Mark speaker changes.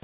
Speaker 1: you